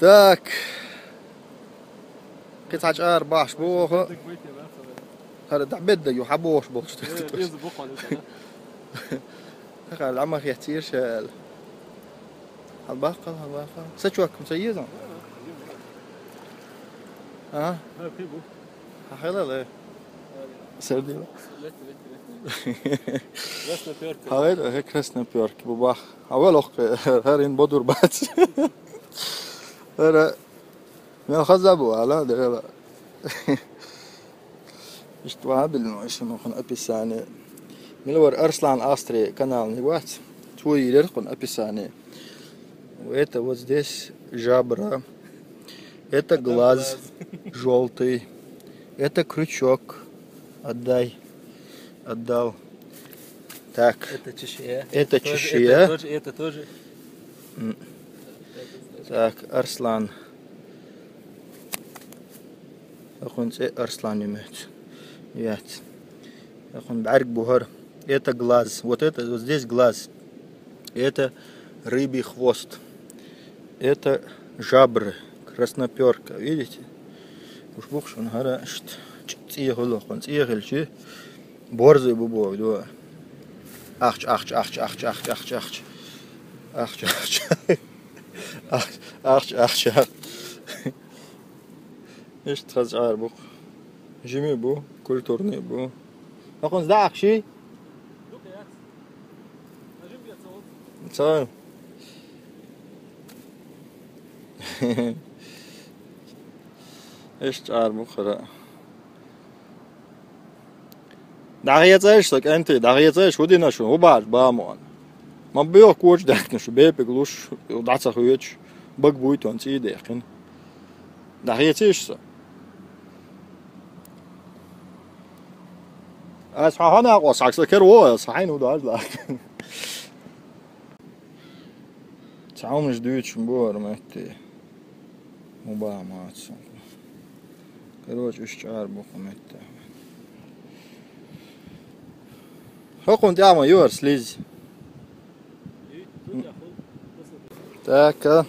تاك. قطعة شعر باع شبوخ هذا تعبد ديو حبوه شبوخ هذا العمر يحتير شال. الباقل الباقل سجوك مسيزة ها ها حقيقة ليه سردي هاي هيك رسنا بيورك بباخ أول أخ هارين بدور بات. Böyle يغضبوا على دابا باش توعبل واش نقول ابيساني من الور ارسلان استري канал не вать твой леркон описание это вот здесь жабра это глаз желтый это крючок отдай отдал так это чешуя это чешуя это тоже так, Арслан. Ахун це Арслан имеется. Яц. Ахун барк бугар. Это глаз. Вот это, вот здесь глаз. Это рыбий хвост. Это жабры. Красноперка. Видите? Уж бог шон гарашт. Циголох. Он цигельчи. Борзый бубок. Два. Ахч, ахч, ахч, ахч, ахч, ахч, ахч. Ахч, ахч. აღჭარ იშტრაც არ ბუხ ჟიმიბუ კულტურნიბუ ახონს დაახში ცა ეს არ მოხრა დაღიაწეშ საკენტი დაღიაწეშ უდინაშო უბარ ბამოან ما بيقوش ضحكنا شباب بيقولوش ودعت خويتش باك بويت وانت ايه داخل ده هي تيش انا صح هنا اقوى صح سكر هو صحين ودو عجلة تعاوم جديد شنبور مهتي مباع ما تصنع كروش اشتعار بوخ مهتي حكم تعمل يور سليزي تاكا.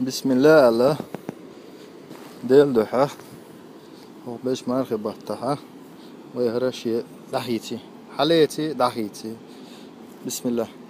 بسم الله الله ديل دوحة. وباش ما الخبر تاعها ويهرشي ضحيتي حليتي ضحيتي بسم الله.